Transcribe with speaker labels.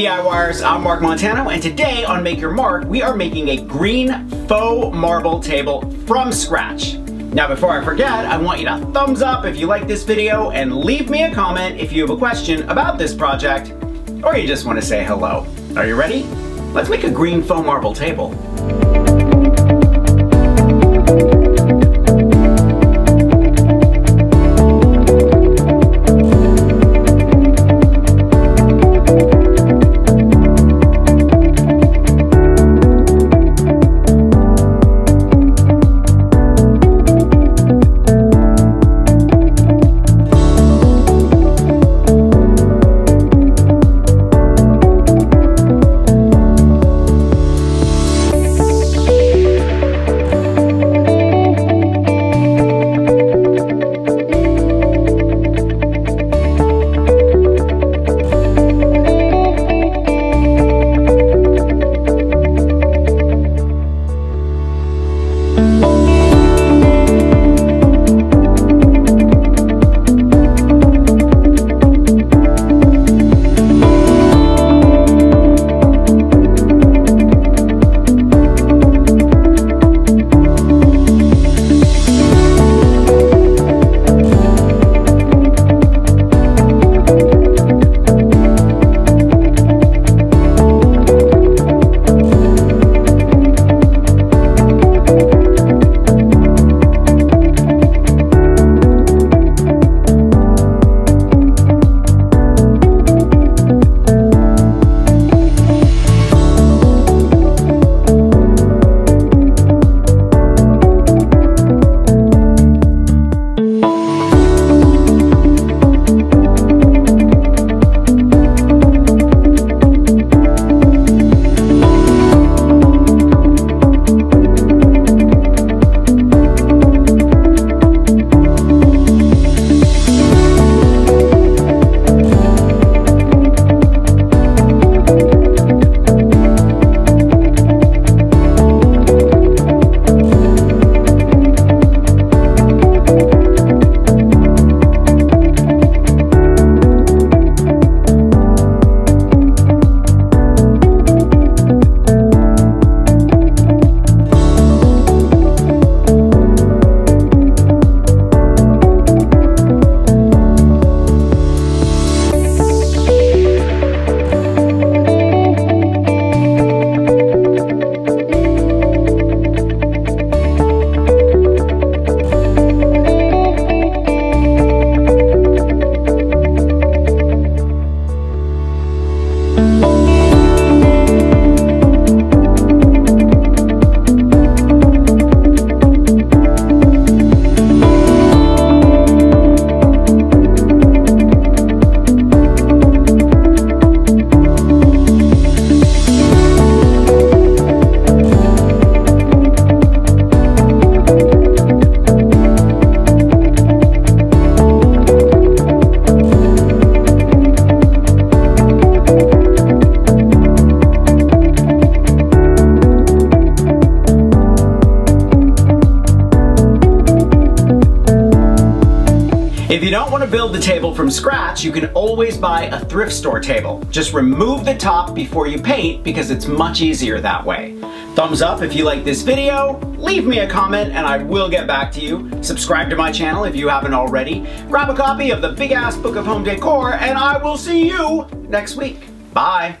Speaker 1: DIYers, I'm Mark Montano, and today on Make Your Mark, we are making a green faux marble table from scratch. Now before I forget, I want you to thumbs up if you like this video and leave me a comment if you have a question about this project or you just want to say hello. Are you ready? Let's make a green faux marble table. If you don't want to build the table from scratch, you can always buy a thrift store table. Just remove the top before you paint because it's much easier that way. Thumbs up if you like this video, leave me a comment and I will get back to you. Subscribe to my channel if you haven't already. Grab a copy of the Big Ass Book of Home Decor and I will see you next week. Bye.